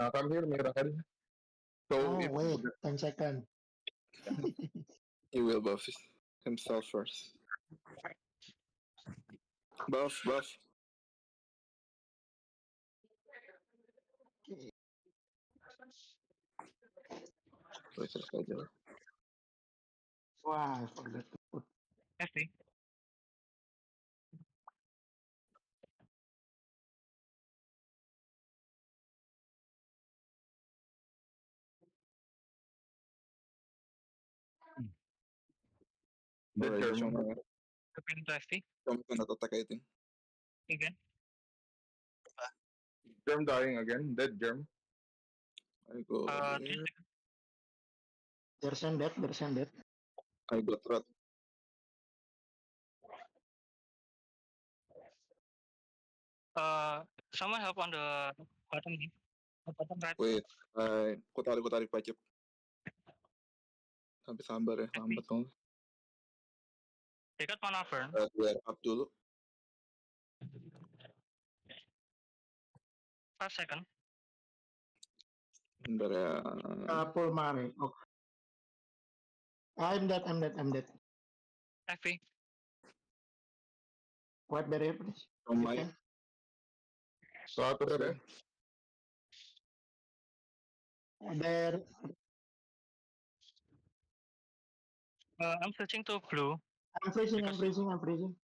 Uh, come here, mayroon ka. So, ah, oh, if, wait, seconds. he will buff himself first. Buff, buff. Okay. Wait, I forgot to put. Testing. Dead Alright, germ. show me, Prepare to FP. show me kung natatak item. Again. germ dying again, dead germ. I go Uh, here. There's an dead, there's an dead. I got rat. Uh, someone help on the bottom here. The bottom right. Wait, ay, ku tarik, ku tarik pacip. Sampai sambar ya, lambat dong. Got mana burn. Uh, up dulu. Five second. Bentar ya. Uh, Paul Mare. Okay. I'm dead, I'm dead, I'm dead. FP. White barrier, please. You my. Satu sir. There, Uh, I'm switching to blue. I'm freezing, I'm freezing, I'm freezing.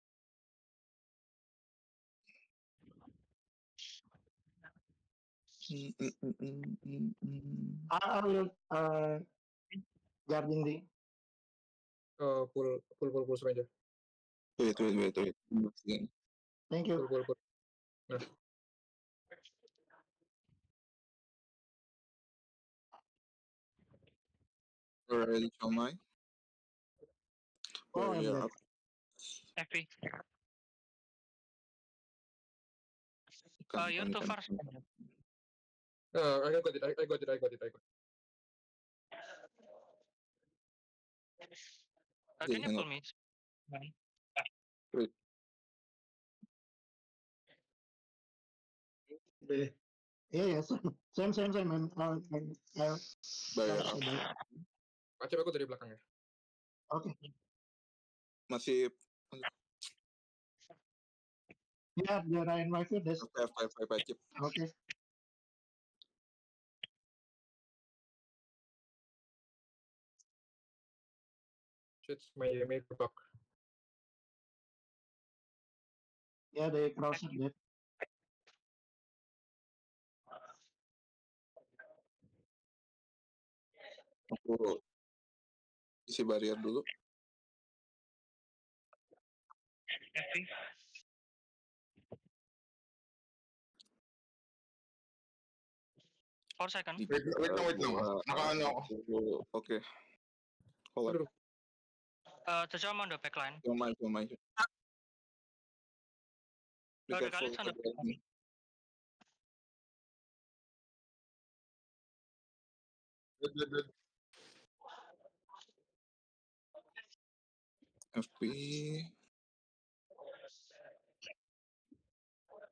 Mm, mm, mm, mm, mm, mm. I, I will uh, guarding the. Uh, pull, pull, pull, pull stranger. Wait, wait, wait, wait. Again. Thank Pull, you. pull, pull. Already show my. Oh. Kan, Uh, you're kan, too kan. Uh, I got it, I, got it, I got it, I got it. Uh, can you pull me? Yeah, yeah, same, same, same, same. I'm, uh, I'm, uh, uh, up. Pacip aku dari belakang ya. Okay. Masih Yeah, the Ryan rifle. That's F5, F5, pacip. okay. Shit, may, may back. Yeah, they crossed that. Aku isi barrier dulu. FP. Four second. Wait, wait lang, wait. Dua, Nakaano ako. Oke. Hold on. Uh, the jump on the on ada backline. ini. Dead, dead, dead. FP.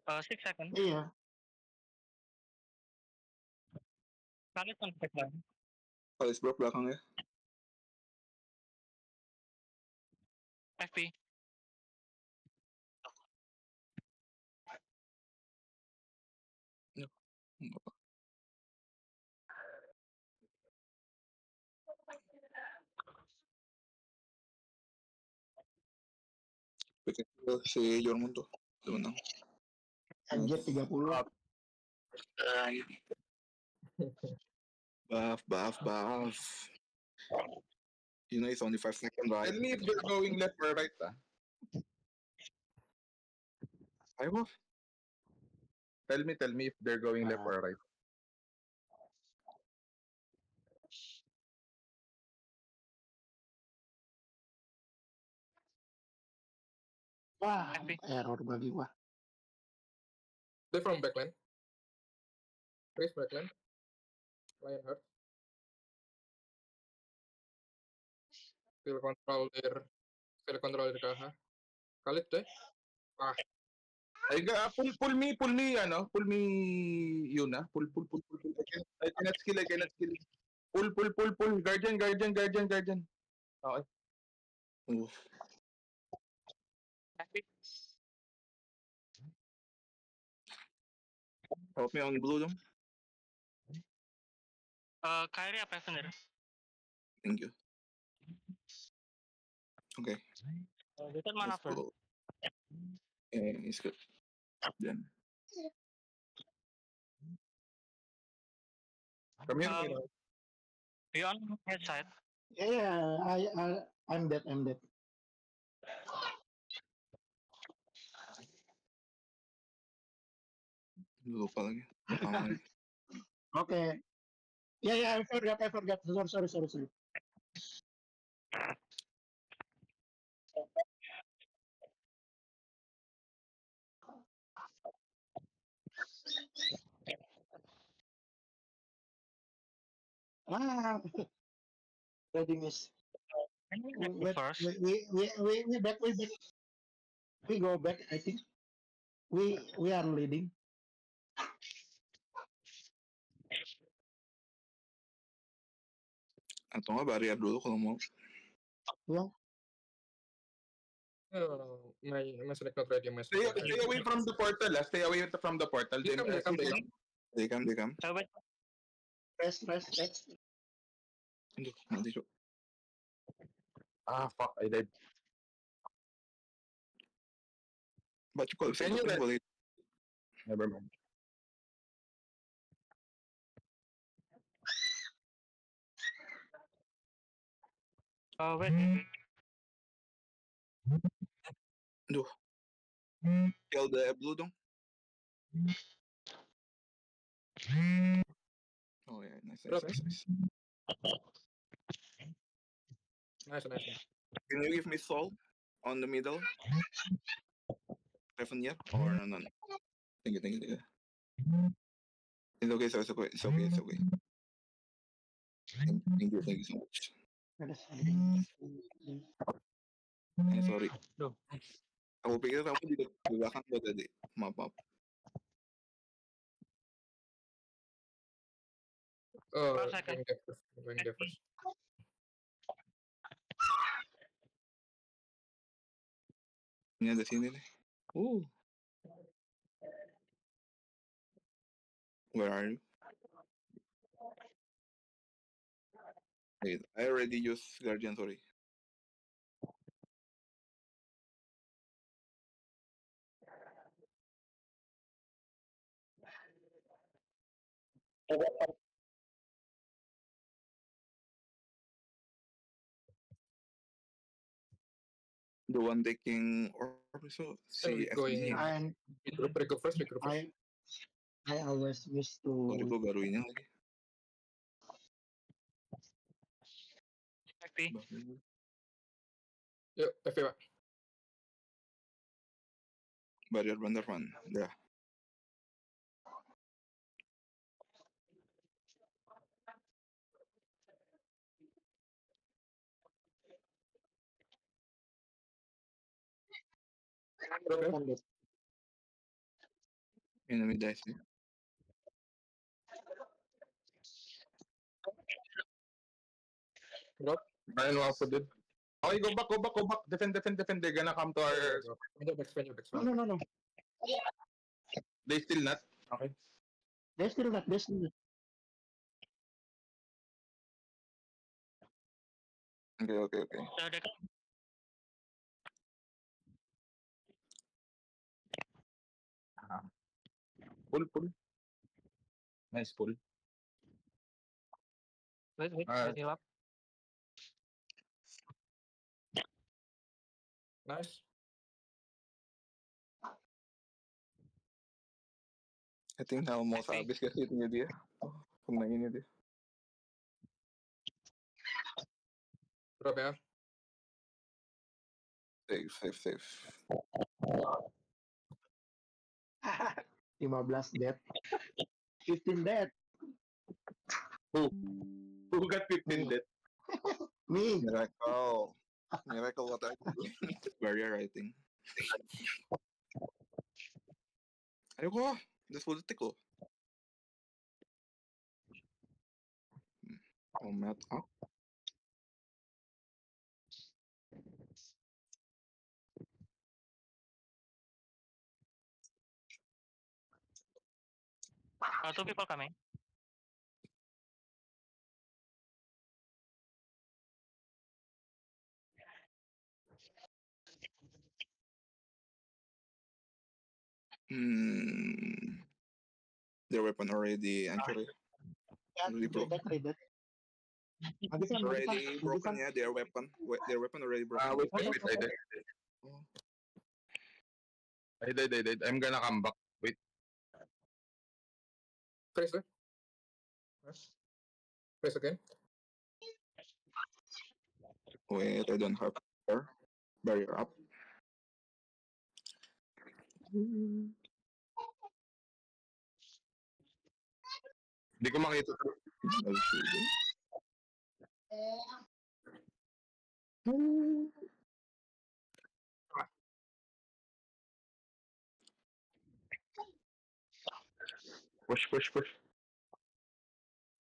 Uh, six second. Yeah, Galix on the backline. Kalis bro belakang ya. FP. Dulu si Jormund tuh. Menang. Anjir 30. Buff, buff, buff. You know it's only 5 seconds, right? Tell me if they're going left or right ah. I will. Tell me, tell me if they're going left Ah. or right. Wah, error bagi gua. They're from backline. Race backline. Lionheart. Still control their still control their KH. Khalid deh. Ah. Ay, ga, pull, pull me, pull me, ano, pull me, yun na. Pull, pull, pull, pull, pull. I, can, I cannot skill, I cannot skill. Pull, pull, pull, pull. Guardian, guardian, guardian, guardian. Oof. Help me on blue dong. Uh, Kyrie apa Evan ya? Thank you. Okay. Uh, Dia kan mana go. Yeah, it's good. Then Come here. Um, Beyond head side. Yeah, I, I, I'm dead, I'm dead. Lupa lagi. Tama lagi. Okay. Yeah, yeah, I forgot, I forgot. Sorry, sorry, sorry, sorry. Ah, ready miss. First? we, we, we, we, we back, we back. We go back, I think. We, we are leading. atau nggak barrier dulu kalau mau well Oh, may mas record yung mas. Stay, stay away from the portal, ah. Stay away from the portal. They come, they come, they come. They come. Press, press, press. Hindi, hindi Ah, fuck, I died. But you call, send you that. Never mind. Uh, wait, wait, wait. Kill the blue dong. Oh yeah, nice, nice, nice, nice. Nice, nice, nice. Can you give me soul on the middle? Seven here? Or no, no, no. Thank you, thank you, thank you. It's okay, sir. It's okay. It's okay. It's okay. Thank, thank you, thank you so much. Rest. Eh, sorry. Duh. Aku pikir kamu di, belakang lo tadi. Maaf, maaf. First. Ini ada sini nih. Uh. Where are you? I already use Guardian Sorry, The one taking so oh, See, going I'm, we could first. I, always wish to... Ano ba baruin? Okay. FP? Yuk, FP pak. Barrier bener man, ya. Okay. Enemy dice. Drop. Brian Waffle did. Okay, go back, go back, go back. Defend, defend, defend. They're gonna come to our... Spend your back, No, no, no, no. They still not. Okay. They're still not. They're still not. Oke, oke, oke. Uh. Pull, pull. Nice pull. Wait, wait, Uh, up. Nice. I think now mau habis ke hitnya dia. Oh, kena ini dia. Drop ya. Safe, safe, safe. 15 dead. 15 dead. Who got 15 dead? Me. Miracle. Miracle water. Barrier, I think. Ayoko! This will take oh. Matt. Oh. Uh, two people coming. Hmm. Their weapon already actually Yeah, Really read broke. that, read that. Mag-isa, mag-isa, already broken. Yeah, their weapon. Their weapon already broken. Ah, wait, wait, wait. I did. Oh. I did, I did. I'm gonna come back. Wait. Freeze, eh? Yes. Freeze again. Wait, I don't have barrier. Barrier up. Hindi ko makita. No shielding. Push, push, push.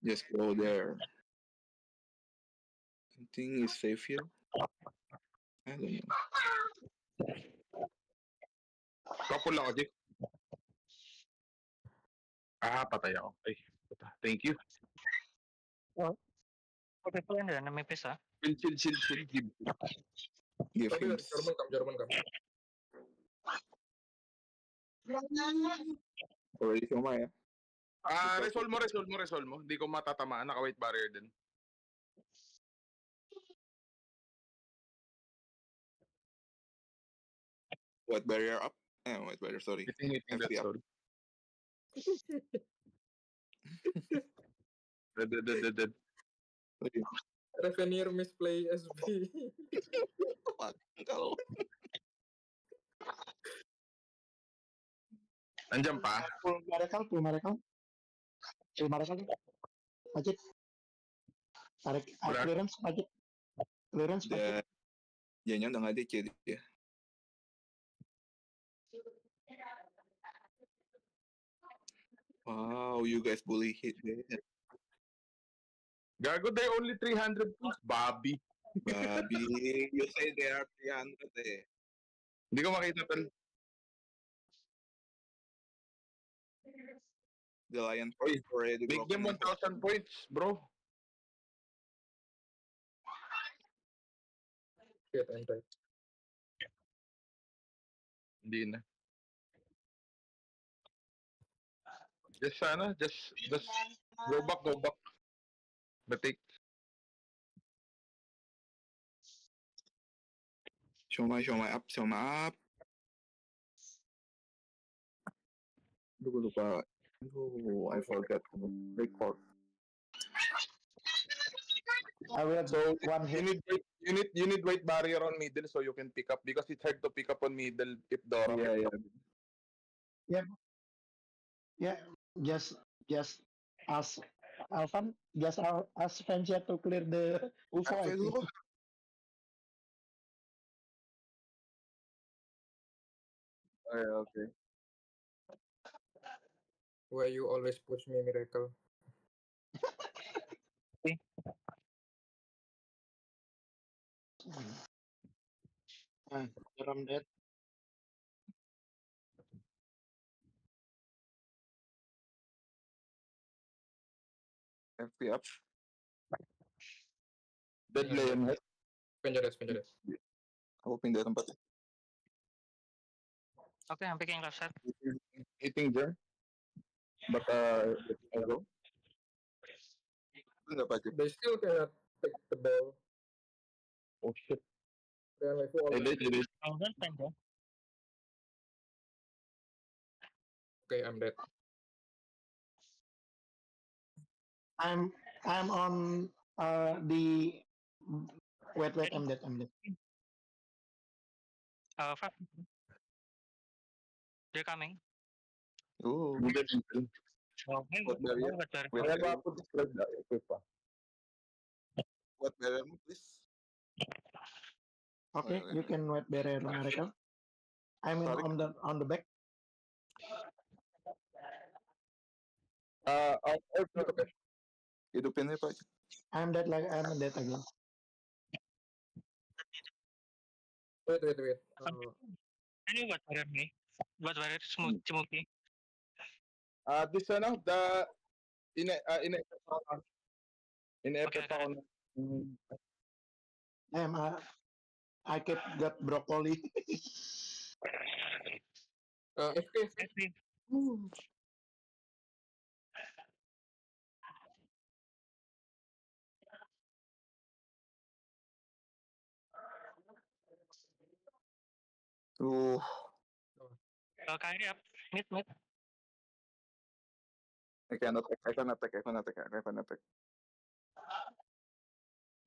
Just go there. I think it's safe here. I don't know. Lang ako. Ah, patay ako. Ay. Thank you. Well, what if na may pesa? Chill, chill, chill, chill. Give. Give. Sorry, German kam, German kam. Sorry, sumaya. Ah, uh, resolve mo, resolve mo, resolve mo. Hindi ko matatamaan. Naka-weight barrier din. What barrier up? Eh, what barrier, sorry. Waiting, waiting, sorry. Dead, dead, dead, dead. Revenir misplay SB. Kalau Nandiyan pa. Full miracle, full miracle. Full miracle. Majid. Tarik, clearance, Majid. Clearance, Majid. Jangan udah nggak dia. Wow, you guys bully hit there. Gago, they only 300 plus. Bobby. Babi, you say they are 300 eh. Hindi ko makita tal. The Lion Oy, already Make them broken. 1,000 points, bro. Shit, I'm tight. Hindi na. Just sana, ah, just, just go back, go back. Batik. Show my, show my up, show my up. Aduh, gue lupa. Aduh, I forgot to record. I will So, one you hit. need, white- you need, you need white barrier on middle so you can pick up because it's hard to pick up on middle if Dora. yeah. iya. Yeah, just, just ask Alvan, just ask Francia to clear the UFO. I think. dulu. Okay, okay. Why you always push me, Miracle? Ah, Jerome dead. FP up. Dead Yeah. Lion Head. Penjares, penjares. Aku pindah tempat. Okay, I'm picking left side. Eating. But, uh, I'll go. Enggak pakai. They still cannot pick the ball. Oh shit. Are like did. Oh, fine, bro. Okay, I'm dead. I'm, I'm on uh, the. Wait, wait, I'm dead, I'm dead. Uh, five. They're coming. Oh, We. Oh, hey, What barrier? what barrier? What barrier mo, please? Okay, wait, you can wait barrier miracle. I'm in Sorry. on the on the back. Uh, or, Dito pa. Hidupin niyo pa. I'm dead like I'm dead again. Wait, wait, wait. Uh, Ano yung what warrior ni? What warrior? Smooth, smoothie. uh, this ano, the, ina, uh, ina, ina-effort Okay, ako ng- Damn, uh, I kept got broccoli. uh, FK. FP. Uh, Uh, Kyrie up. Mid, mid. I cannot attack, I cannot attack, I cannot attack, I cannot attack.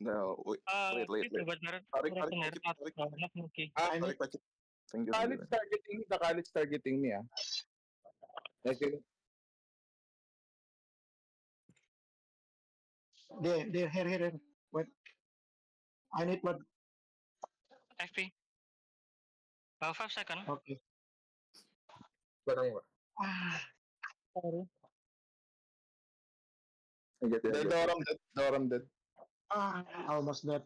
No, wait, Uh, Wait, wait, please, wait. what warrior? Tarik, What tarik, tarik, tarik. not smoothie. Ah, I Tarik. Thank you, thank you. college targeting, the college targeting me, ah. Okay. there, there, here, here, here. Wait. I need what? FP. Uh, five second. Okay. Belakang gua. Ah, Sorry. I get it, it. Doram dead, Doram dead. ah, almost dead.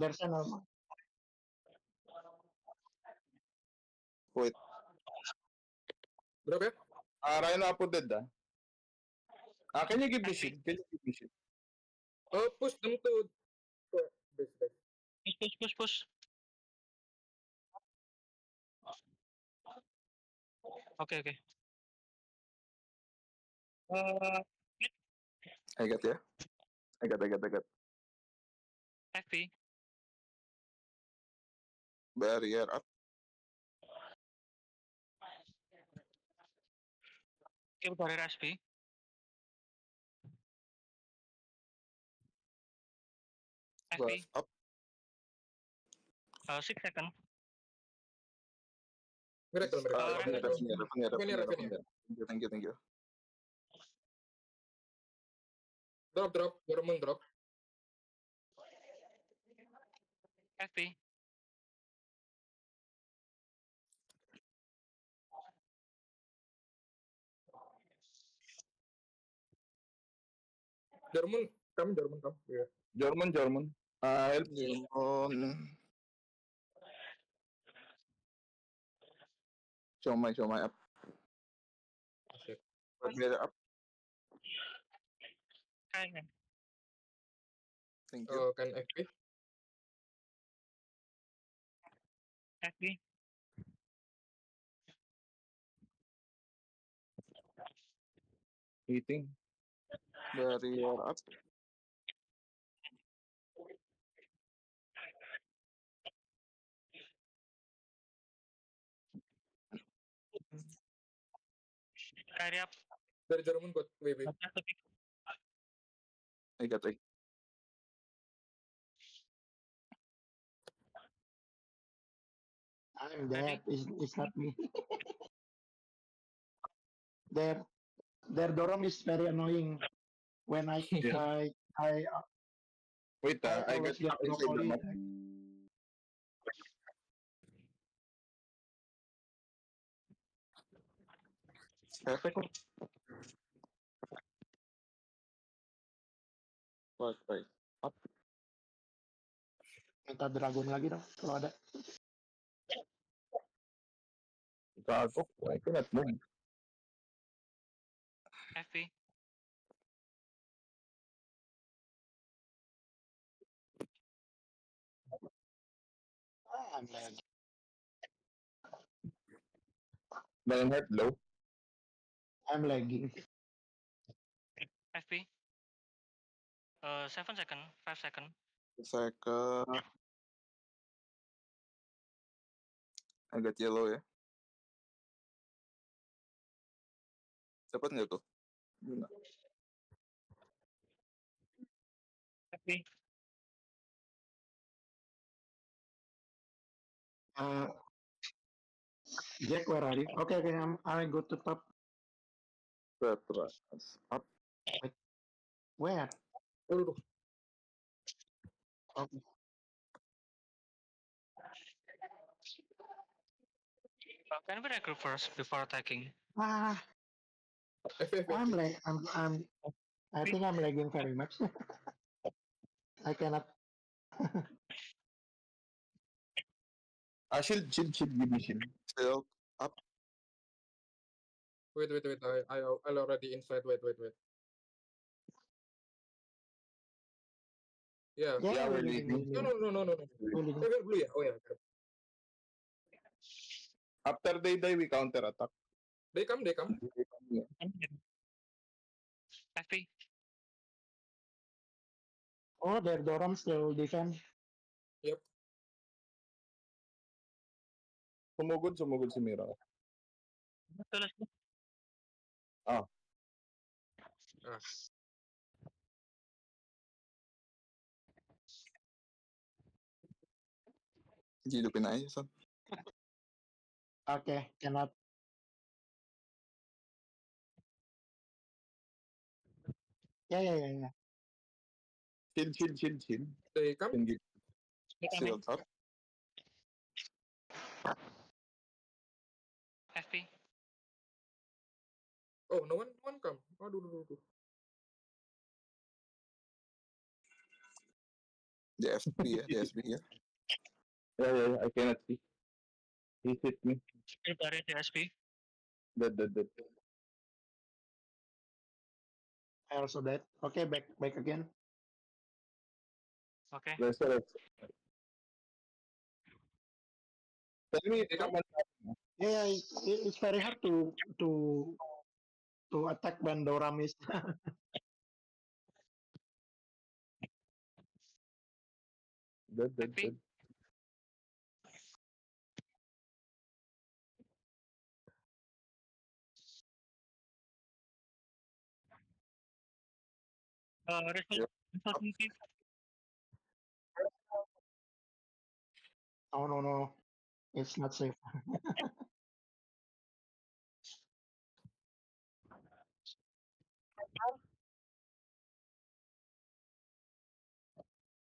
There's an almost. Drop ya? Ah, Rhino Apo dead, ah. Ah, can you give me shield? Can you give me shield? Oh, push them to... base, base. Push, push, push, push. Okay, okay. Uh, I got ya. I got, I got, I got. FP. Barrier up. Kill warrior SP. FP. up. Uh, six second. Miracle, miracle. Uh, Rafinha, Rafinha, Rafinha. Rafinha. Thank you, thank you. Drop, drop. Drop. FP. Yeah. German, German. Ah, help. On. Show my, show my up. Shit. Barrier up. Kaya. Thank you. Oh, kan FP. FP. Eating. Barrier up. Carry up. Dari Dormon buat WB. Atas tapi I got it. I'm dead. It's, it's not me. their their Dorom is very annoying. When I Yeah. I I, Wait, ah. I I always got up. Perfect. What, right? Minta dragon lagi dong kalau ada. Cannot move. FP. Ah, I'm heart low. I'm lagging. FP. Uh, seven second. Five second. Second. I got yellow ya. Dapat nggak tuh? FP. Uh, Jack, where are you? Okay, okay, I'm, I go to top. Petras. Up. Where? Aduh, Okay. Uh, can we regroup first before attacking? Ah. I'm like I'm I'm I think I'm lagging very much. I cannot Ah, shield, shield, shield, give me shield. Still Wait, wait, wait. I, I, I already inside. Wait, wait, wait. Yeah. yeah, Yeah, we're we're leading, leading. No, no, no, no, no, no. leading, we're leading. we're blue, yeah. Oh, yeah. After they die, we counter attack. They come, they come. FP. Oh, their Doram still defend. Sumugod, sumugod si Mira. Ờ. Ừ. Gì được cái nãy sao? Ok, cannot. Yeah, yeah, yeah, yeah. Xin Xin Xin Xin, đây cấp. Đừng gì. Siêu cấp. FP. Oh, no one, no one come. Oh, do, do, do, do. The FP, yeah, the SB, yeah. Yeah, yeah, yeah, I cannot see. He hit me. Skill barrier to SP. Dead, dead, dead. I also dead. Okay, back back again. Okay. Let's go, let's Tell me, They come. someone Yeah, it, it- it's very hard to to to attack Bandoramis. good, good, good. Uh, yep. Oh no no, it's not safe.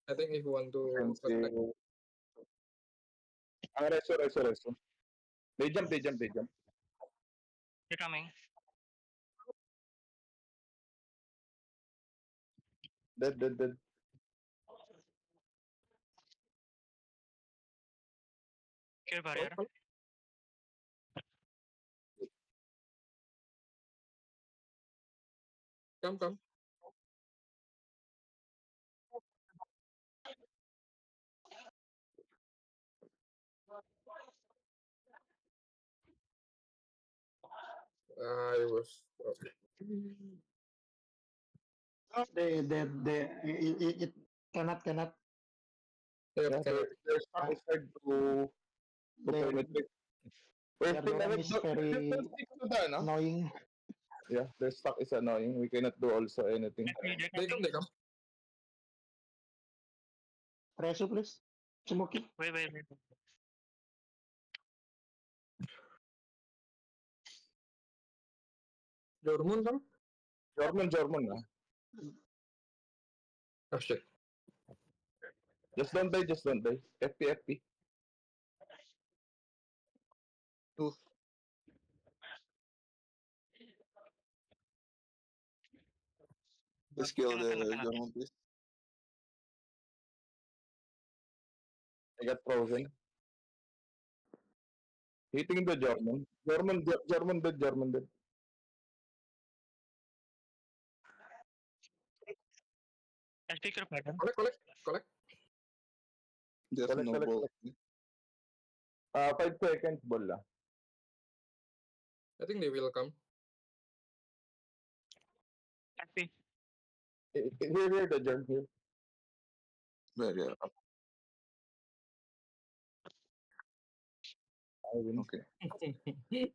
I think if you want to Thank attack, you. Ah, resto, resto, resto. They jump, they jump, they jump. They're coming. Dead, dead, dead. Skill barrier. come. Come, I was. Okay. Oh, they they they it, it, it cannot cannot. Yeah, Yeah, can they're, they're stuck inside to, to They, penetrate. We're their still Doram not- is very don't stick to the, no? annoying. Yeah, their stuck is annoying. We cannot do also anything. FP, they're come, coming. they come. Resu please. Sumuki. Wait, wait, wait. Jormun come. German, German. ah. Oh shit. Just don't die, just don't die. FP, FP. Let's kill the cannot, cannot. Please. I got frozen. Hitting the German. German, Ge- German dead, German skill barrier. Collect, collect, collect. There's Collect, no collect, ball. Ah, five seconds ball lah. I think they will come. FP. Eh, eh, Here, here, the germ here. Very up. I win. Okay.